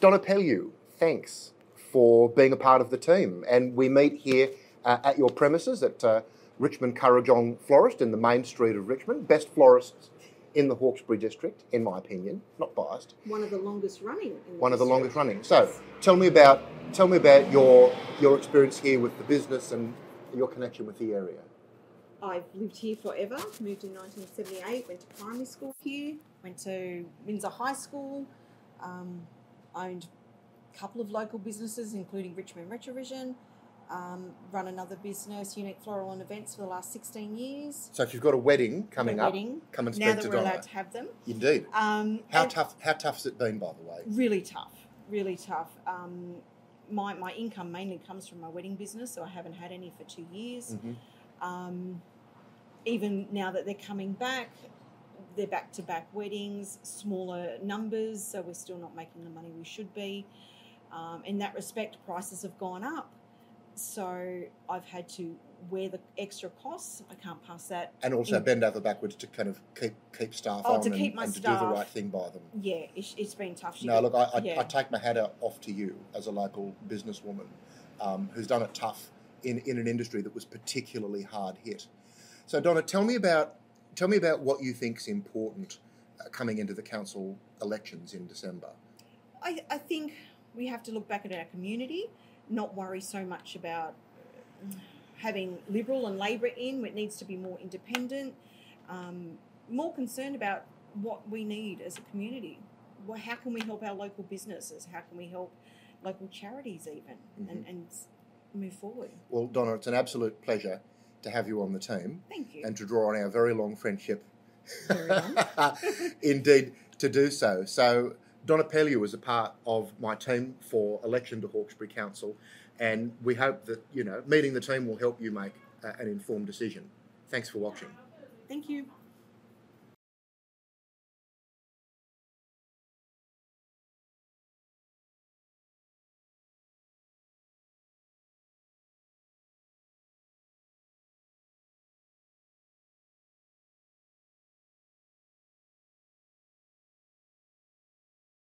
Donna Pellew, thanks for being a part of the team. And we meet here uh, at your premises at uh, Richmond Kurrajong Florist in the main street of Richmond. Best florists in the Hawkesbury district, in my opinion. Not biased. One of the longest running. in One of the longest running. So, tell me about tell me about your your experience here with the business and your connection with the area. I've lived here forever. Moved in 1978. Went to primary school here. Went to Windsor High School. Um, owned a couple of local businesses, including Richmond Retravision. Um, run another business, Unique Floral and Events, for the last 16 years. So, if you've got a wedding coming a up, come and speak to. now that we're Donna. allowed to have them. Indeed. Um, How tough? How tough's it been, by the way? really tough really tough um, my, my income mainly comes from my wedding business so i haven't had any for two years Mhm. um, even now that they're coming back they're back to back weddings smaller numbers so we're still not making the money we should be um, in that respect prices have gone up so i've had to wear the extra costs i can't pass that And also in- bend over backwards to kind of keep keep staff Oh, on to and, keep my and to do the right thing by them. yeah it's, it's been tough She No, look, I, I, yeah. I take my hat off to you as a local businesswoman um, who's done it tough in, in an industry that was particularly hard hit. So, Donna, tell me about tell me about what you think is important uh, coming into the council elections in December. I, I think we have to look back at our community, not worry so much about uh, having Liberal and Labor in. It needs to be more independent, um, more concerned about what we need as a community. Well, how can we help our local businesses? How can we help local charities even and, and move forward? Well, Donna, it's an absolute pleasure to have you on the team Thank you. and to draw on our very long friendship. Very long. Indeed, to do so. So, Donna Pellew was a part of my team for election to Hawkesbury Council, and we hope that you know meeting the team will help you make uh, an informed decision. Thanks for watching. Thank you.